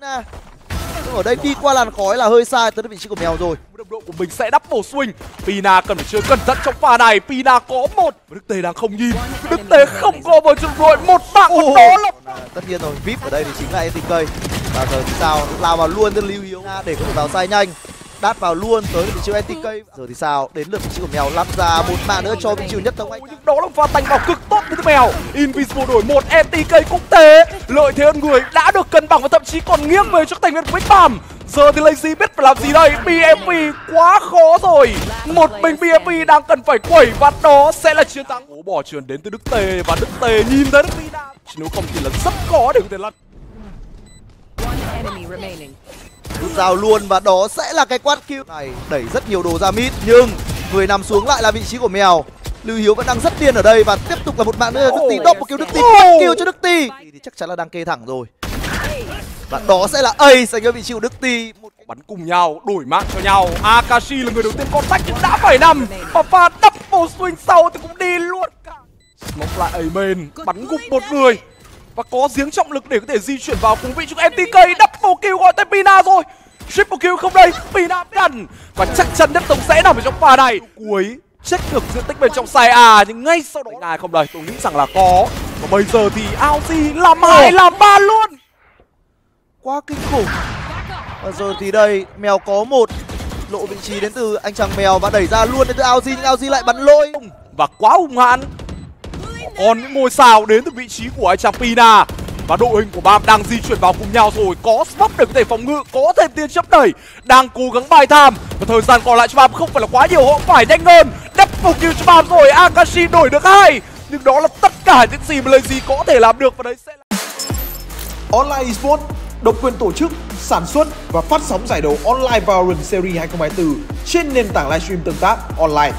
Pina nhưng ở đây đi qua làn khói là hơi sai tới vị trí của mèo rồi. Đồng đội của mình sẽ double swing Pina cần phải chơi cẩn thận trong pha này. Pina có một. Đức Tề đang không nhìn. Đức Tề không có vào trong đội một mạng một đó là tất nhiên rồi vip ở đây thì chính là NTK và giờ thì sao? Lao vào luôn tên lưu hiếu để có thể vào sai nhanh. Đát vào luôn tới vị trí NTK giờ thì sao? Đến lượt vị trí của mèo lắp ra một mạng nữa cho vị trí nhất tông anh đó là pha tành vào cực tốt từ mèo. Invisible đổi một NTK cũng thế. Lợi thế hơn người đã được cân bằng và thậm chí còn nghiêng về cho thành viên của Big Bam. Giờ thì Lazy biết phải làm gì đây? BFP quá khó rồi. Một mình BFP đang cần phải quẩy và đó sẽ là chiến thắng. Cố bỏ truyền đến từ Đức Tề và Đức Tề nhìn thấy Đức Pina nếu không thì là rất khó để có thể lăn. Rút dao luôn và đó sẽ là cái quát kill này đẩy rất nhiều đồ ra mid nhưng người nằm xuống lại là vị trí của mèo. Lưu hiếu vẫn đang rất điên ở đây và tiếp tục là một mạng nữa. Đức tì đốc một kill đức tì kill cho đức tì thì chắc chắn là đang kê thẳng rồi và đó sẽ là ace dành cho vị trí của đức tì một bắn cùng nhau đổi mạng cho nhau. Akashi là người đầu tiên contact nhưng đã phải nằm. Và pha double swing sau thì cũng đi luôn. Cả smoke lại ấy mền bắn gục một người. Và có giếng trọng lực để có thể di chuyển vào cùng vị trí của MTK double kill gọi tới Pina rồi. Triple kill không đây Pina gần và chắc chắn nhất tống sẽ nằm ở trong pha này. Cuối check được diện tích bên trong sai à nhưng ngay sau đó ngài không đây? Tôi nghĩ rằng là có. Và bây giờ thì Aozi làm hai làm ba luôn quá kinh khủng. Và giờ thì đây mèo có một lộ vị trí đến từ anh chàng mèo và đẩy ra luôn đến từ Aozi nhưng Aozi lại bắn lôi. Và quá hung hãn. Còn những ngôi sao đến từ vị trí của anh chàng Pina và đội hình của Bam đang di chuyển vào cùng nhau rồi. Có spot để có thể phòng ngự có thêm tiền chấp đẩy đang cố gắng bài tham. Và thời gian còn lại cho Bam không phải là quá nhiều họ phải nhanh hơn. Double kill cho Bam rồi Akashi đổi được hai. Nhưng đó là tất cả những gì mà Lazy có thể làm được và đấy sẽ là Online Esports độc quyền tổ chức, sản xuất và phát sóng giải đấu online Valorant Series 2024 trên nền tảng livestream tương tác online.